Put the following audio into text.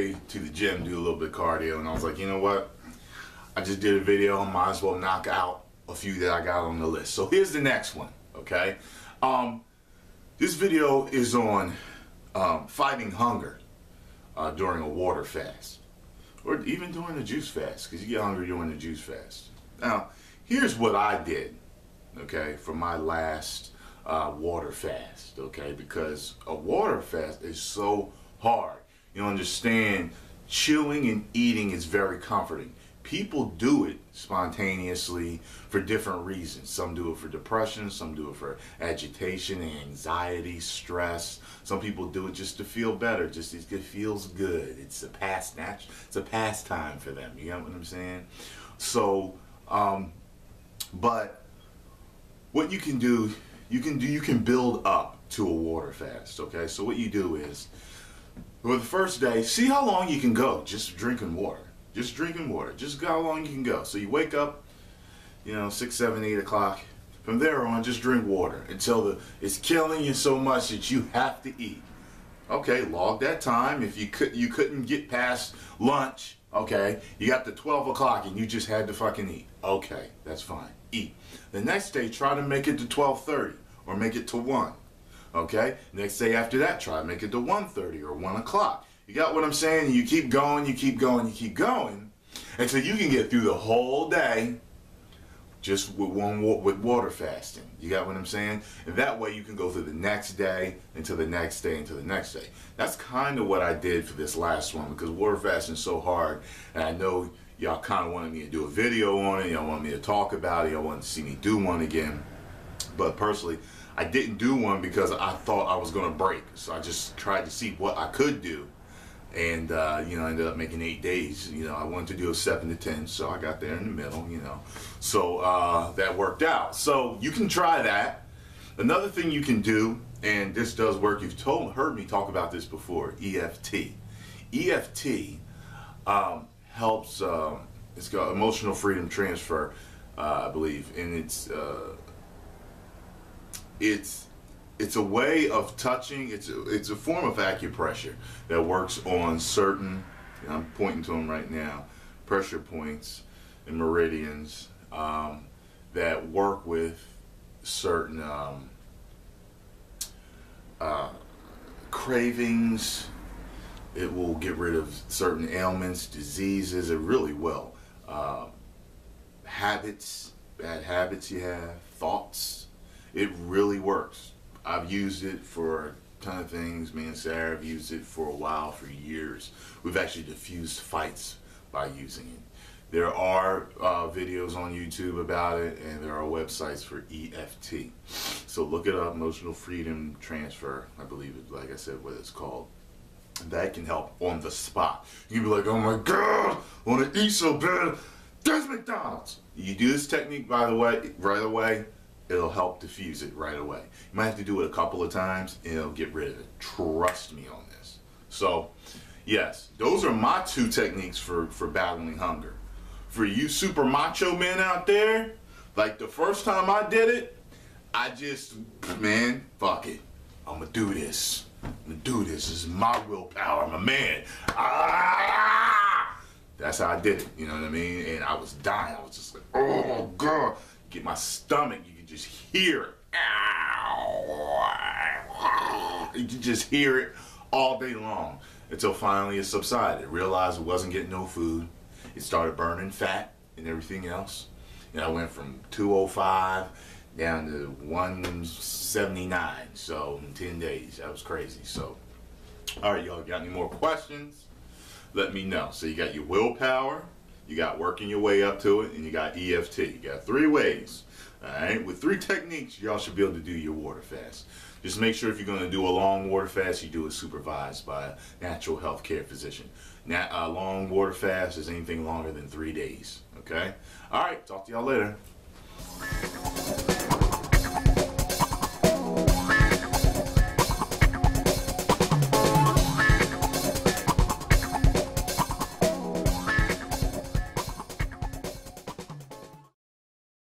way to the gym, do a little bit of cardio, and I was like, you know what? I just did a video. I Might as well knock out a few that I got on the list. So here's the next one. Okay. Um, this video is on um, fighting hunger uh, during a water fast, or even during a juice fast, because you get hungry during the juice fast. Now, here's what I did. Okay, for my last uh, water fast. Okay, because a water fast is so hard. You understand? chewing and eating is very comforting people do it spontaneously for different reasons. Some do it for depression, some do it for agitation, anxiety, stress. Some people do it just to feel better, just it feels good. It's a past it's a pastime for them. You get what I'm saying? So, um, but what you can do, you can do, you can build up to a water fast. Okay, so what you do is, for the first day, see how long you can go just drinking water just drinking water. Just how long you can go. So you wake up, you know, six, seven, eight o'clock. From there on, just drink water until the it's killing you so much that you have to eat. Okay, log that time. If you could you couldn't get past lunch, okay, you got to 12 o'clock and you just had to fucking eat. Okay, that's fine. Eat. The next day, try to make it to 12:30 or make it to one. Okay. Next day after that, try to make it to 1:30 or one o'clock. You got what I'm saying? You keep going, you keep going, you keep going until you can get through the whole day just with one with water fasting. You got what I'm saying? And that way you can go through the next day into the next day into the next day. That's kind of what I did for this last one because water fasting is so hard, and I know y'all kind of wanted me to do a video on it. Y'all want me to talk about it. Y'all want to see me do one again. But personally, I didn't do one because I thought I was going to break. So I just tried to see what I could do and uh, you know I ended up making eight days. You know I wanted to do a seven to ten, so I got there in the middle. You know, so uh, that worked out. So you can try that. Another thing you can do, and this does work. You've told heard me talk about this before. EFT. EFT um, helps. Uh, it's got emotional freedom transfer, uh, I believe, and it's uh, it's it's a way of touching. It's a, it's a form of acupressure that works on certain. I'm pointing to them right now. Pressure points and meridians um, that work with certain um, uh, cravings. It will get rid of certain ailments, diseases. It really will. Uh, habits, bad habits you have, thoughts. It really works. I've used it for a ton of things. Me and Sarah have used it for a while, for years. We've actually diffused fights by using it. There are uh, videos on YouTube about it, and there are websites for EFT. So look it up, Emotional Freedom Transfer, I believe it, like I said, what it's called. That can help on the spot. You'd be like, oh my God, I want to eat so bad. There's McDonald's. You do this technique, by the way, right away, it'll help diffuse it right away. You might have to do it a couple of times and it'll get rid of it. Trust me on this. So, yes, those are my two techniques for, for battling hunger. For you super macho men out there, like the first time I did it, I just, man, fuck it. I'm gonna do this. I'm gonna do this. This is my willpower. I'm a man. Ah! That's how I did it. You know what I mean? And I was dying. I was just like, oh god, get my stomach. You just hear it. You can just hear it all day long until finally it subsided. Realized it wasn't getting no food. It started burning fat and everything else. And I went from 205 down to 179. So in 10 days, that was crazy. So, all right, y'all got any more questions? Let me know. So you got your willpower, you got working your way up to it, and you got EFT. You got three ways Alright, with three techniques, y'all should be able to do your water fast. Just make sure if you're going to do a long water fast, you do it supervised by a natural health care physician. Now, a long water fast is anything longer than three days. Okay? Alright, talk to y'all later.